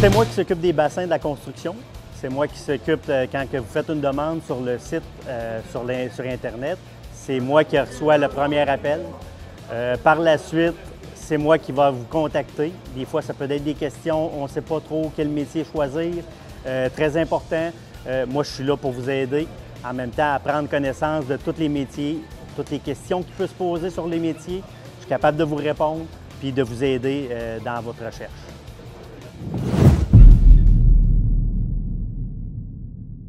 C'est moi qui s'occupe des bassins de la construction. C'est moi qui s'occupe euh, quand que vous faites une demande sur le site, euh, sur, Internet. C'est moi qui reçois le premier appel. Euh, par la suite, c'est moi qui va vous contacter. Des fois, ça peut être des questions, on ne sait pas trop quel métier choisir. Très important, moi, je suis là pour vous aider. En même temps, à prendre connaissance de tous les métiers, toutes les questions qui peuvent se poser sur les métiers. Je suis capable de vous répondre puis de vous aider dans votre recherche.